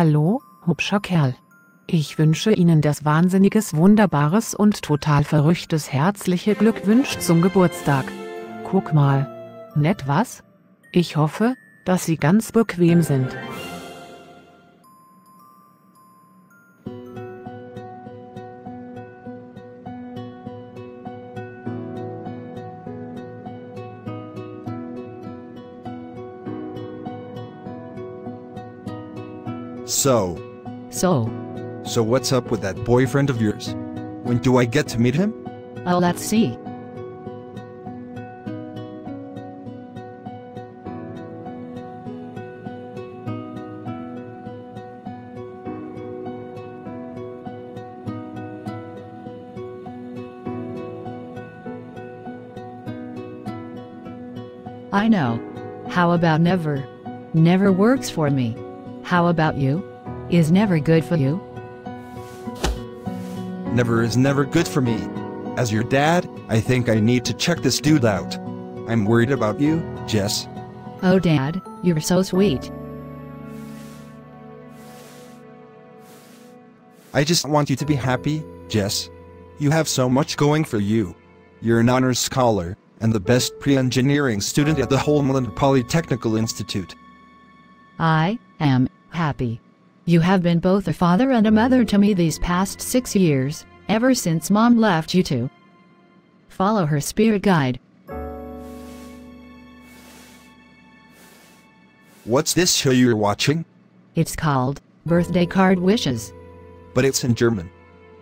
Hallo, hübscher Kerl. Ich wünsche Ihnen das wahnsinniges, wunderbares und total verrücktes herzliche Glückwunsch zum Geburtstag. Guck mal. Nett was? Ich hoffe, dass Sie ganz bequem sind. So, So, so what's up with that boyfriend of yours? When do I get to meet him? oh, let's see. I know. How about never? Never works for me. How about you? Is never good for you? Never is never good for me. As your dad, I think I need to check this dude out. I'm worried about you, Jess. Oh, Dad, you're so sweet. I just want you to be happy, Jess. You have so much going for you. You're an honors scholar, and the best pre-engineering student at the Holmland Polytechnical Institute. I am happy. You have been both a father and a mother to me these past six years, ever since mom left you to follow her spirit guide. What's this show you're watching? It's called Birthday Card Wishes. But it's in German.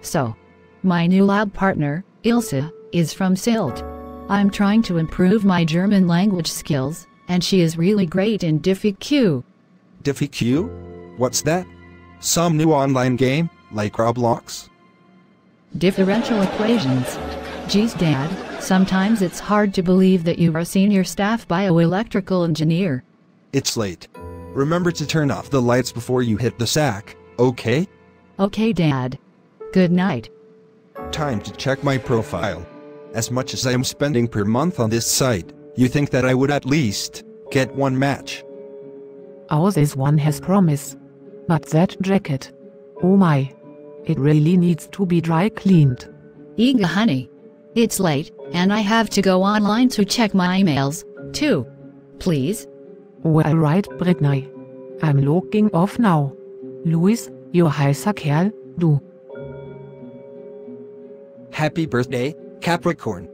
So, my new lab partner, Ilse, is from Sylt. I'm trying to improve my German language skills, and she is really great in Diffie Q. Diffie Q? What's that? Some new online game, like Roblox? Differential equations. Geez, Dad, sometimes it's hard to believe that you are a senior staff bioelectrical engineer. It's late. Remember to turn off the lights before you hit the sack, okay? Okay, Dad. Good night. Time to check my profile. As much as I am spending per month on this site, you think that I would at least get one match. Oh, this one has promise. But that jacket. Oh my. It really needs to be dry cleaned. Ega, honey. It's late, and I have to go online to check my emails, too. Please? Oh, well right, Britney. I'm logging off now. Luis, you heißer Kerl, du. Happy birthday, Capricorn.